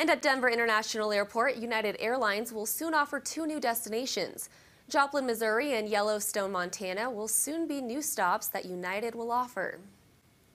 And at Denver International Airport, United Airlines will soon offer two new destinations. Joplin, Missouri and Yellowstone, Montana will soon be new stops that United will offer.